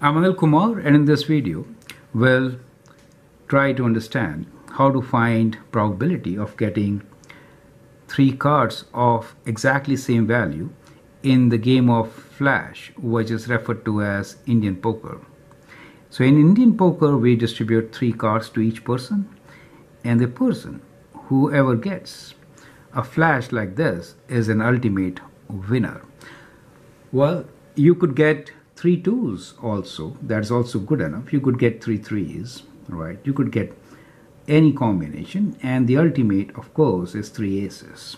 I'm Anil Kumar and in this video we'll try to understand how to find probability of getting three cards of exactly same value in the game of flash which is referred to as Indian poker. So in Indian poker we distribute three cards to each person and the person whoever gets a flash like this is an ultimate winner. Well you could get three twos also. That's also good enough. You could get three threes right? You could get any combination. And the ultimate of course is three aces.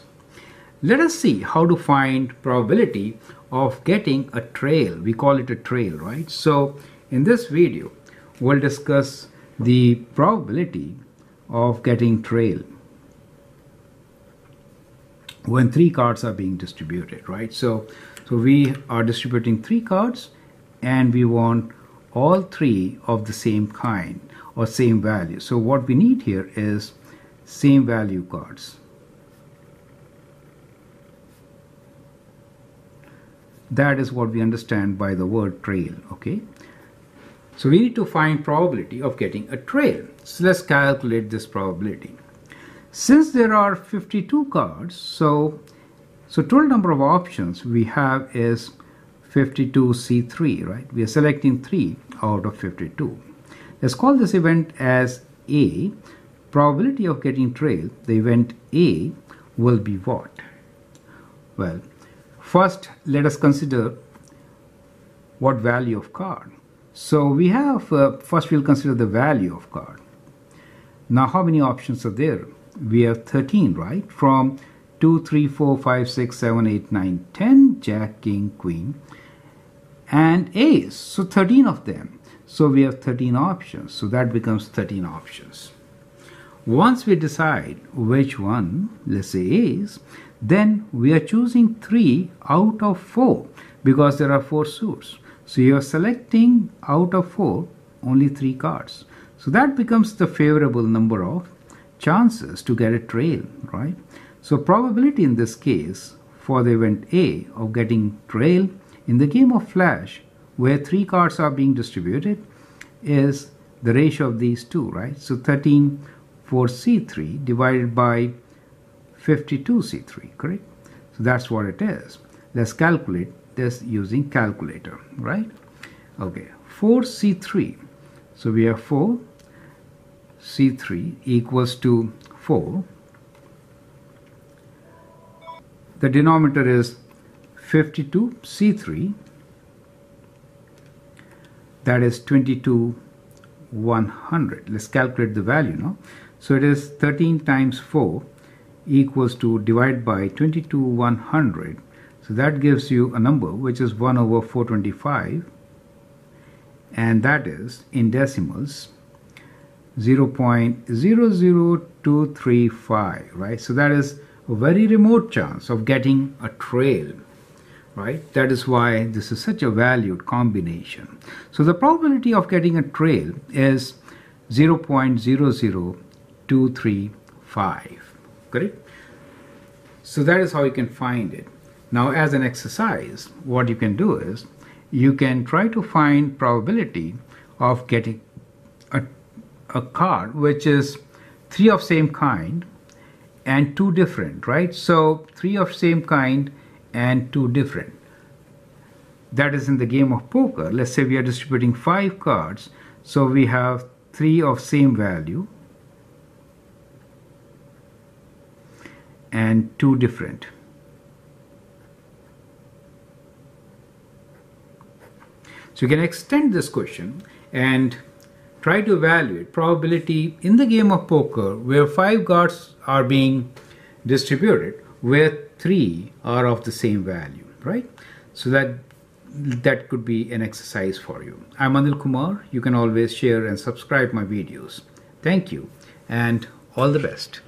Let us see how to find probability of getting a trail. We call it a trail right? So in this video we'll discuss the probability of getting trail when three cards are being distributed right? So so we are distributing three cards and we want all three of the same kind or same value. So what we need here is same value cards. That is what we understand by the word trail, okay? So we need to find probability of getting a trail. So let's calculate this probability. Since there are 52 cards, so so total number of options we have is 52C3, right? We are selecting 3 out of 52. Let's call this event as A. Probability of getting trail, the event A will be what? Well, first let us consider what value of card. So we have, uh, first we'll consider the value of card. Now how many options are there? We have 13, right? From 2, 3, 4, 5, 6, 7, 8, 9, 10, Jack, King, Queen and A's. So 13 of them. So we have 13 options. So that becomes 13 options. Once we decide which one, let's say A's, then we are choosing 3 out of 4 because there are 4 suits. So you are selecting out of 4 only 3 cards. So that becomes the favorable number of chances to get a trail, right? So probability in this case for the event A of getting trail in the game of Flash, where three cards are being distributed, is the ratio of these two, right? So 13 for C3 divided by 52 C3, correct? So that's what it is. Let's calculate this using calculator, right? Okay, 4 C3. So we have 4 C3 equals to 4. The denominator is 52 C3 that is 22 100 let's calculate the value now so it is 13 times 4 equals to divide by 22 100 so that gives you a number which is 1 over 425 and that is in decimals 0 0.00235 right? So that is a very remote chance of getting a trail right? That is why this is such a valued combination. So the probability of getting a trail is 0.00235, correct? So that is how you can find it. Now as an exercise, what you can do is you can try to find probability of getting a, a card which is three of same kind and two different, right? So three of same kind and two different. That is in the game of poker. Let's say we are distributing five cards. So we have three of same value and two different. So you can extend this question and try to evaluate probability in the game of poker where five cards are being distributed where three are of the same value, right? So that that could be an exercise for you. I'm Anil Kumar. You can always share and subscribe my videos. Thank you and all the best.